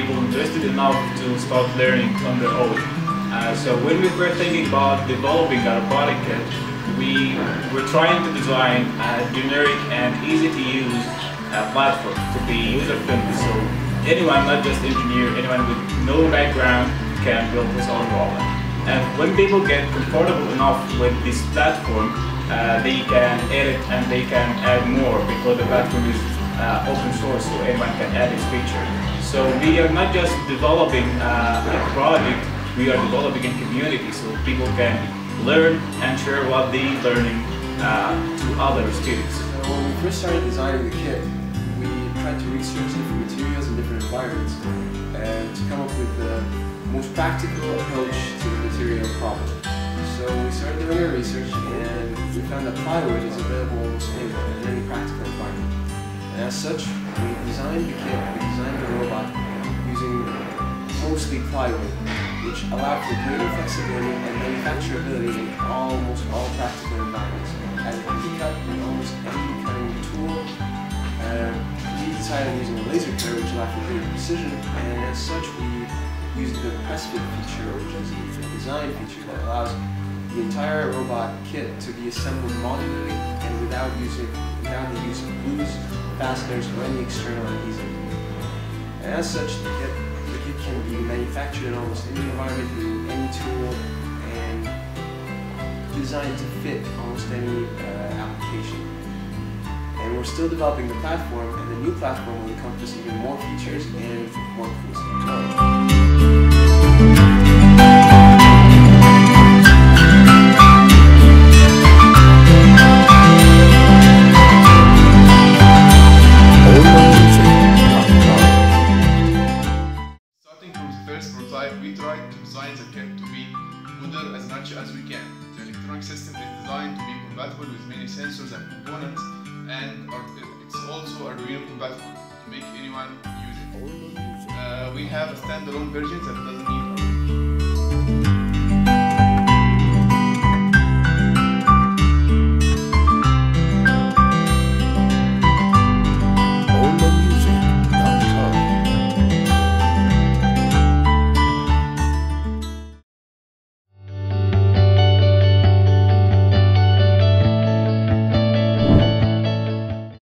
good enough to start learning on their own. Uh, so when we were thinking about developing our product kit, we were trying to design a generic and easy to use uh, platform to be user friendly. So anyone, not just engineer, anyone with no background can build his own robot. And when people get comfortable enough with this platform, uh, they can edit and they can add more because the platform is uh, open source so anyone can add its feature. So we are not just developing uh, a project, we are developing a community so people can learn and share what they are learning uh, to other students. So when we first started designing the kit, we tried to research different materials and different environments and to come up with the most practical approach to the material problem. So we started doing our research and we found that plywood is available almost anywhere in any practical environment. And as such, we designed the kit, we designed the robot using mostly plywood, which allowed for greater flexibility and manufacturability in almost all practical environments. As it can be cut with almost any cutting tool, uh, we decided using a laser cutter which allowed for greater precision, and as such we used the press fit feature, which is a design feature that allows the entire robot kit to be assembled modularly and without using without the use of glues, fasteners, or any external adhesive. And as such, the kit, the kit can be manufactured in almost any environment with any tool and designed to fit almost any uh, application. And we're still developing the platform, and the new platform will encompass even more features and more tools. We to design the kit to be modular as much as we can. The electronic system is designed to be compatible with many sensors and components, and it's also Arduino compatible to make anyone use it. Uh, we have a standalone version that doesn't